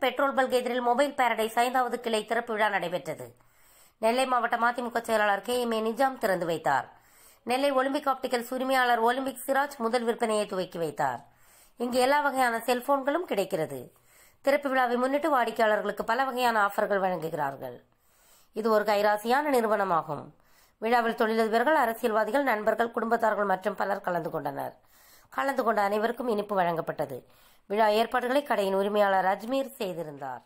Petrol bunk எதிரில் Mobile Paradise ஐந்தாவது கிளை திறப்பு விழா நடைபெற்றது. நெல்லை மாவட்ட மதிமுக செயலாளர் கே எம் ஏ நிஜாம் திறந்து வைத்தார். நெல்லை ஒலிம்பிக் ஆப்டிகல்ஸ் உரிமையாளர் ஒலிம்பிக் சிராஜ் முதல் விற்பனையை துவக்கி வைத்தார். இங்கு எல்லா வகையான செல்போன்களும் கிடைக்கிறது. திறப்பு விழாவை முன்னிட்டு வாடிக்கையாளர்களுக்கு பல வகையான ஆஃபர்கள் வழங்குகிறார்கள். இது ஒரு கைராசியான நிறுவனமாகும். விழாவில் தொழிலதிபர்கள் அரசியல்வாதிகள் நண்பர்கள் குடும்பத்தார்கள் மற்றும் பலர் கலந்து கொண்டனர். கலந்து கொண்ட அனைவருக்கும் இனிப்பு வழங்கப்பட்டது. விழா ஏற்பாடுகளை கடையின் உரிமையாளர் அஜ்மீர் செய்திருந்தார்.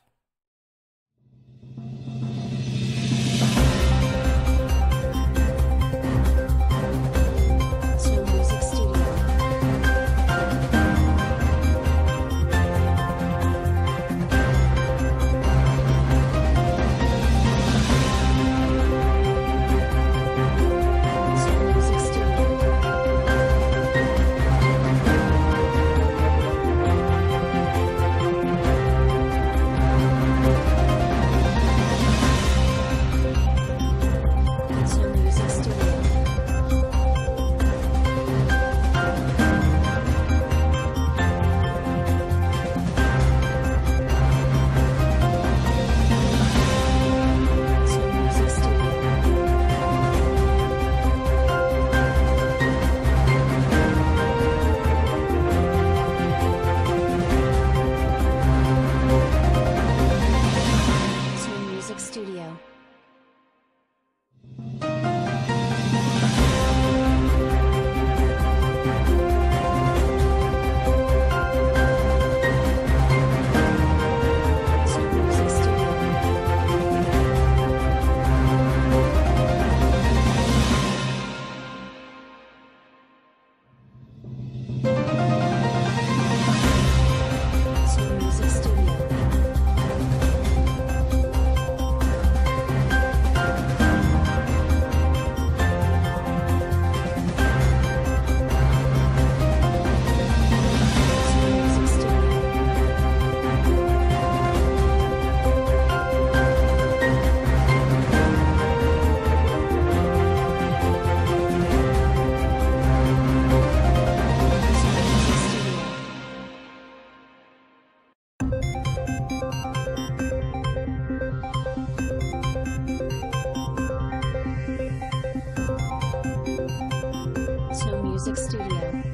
Music Studio.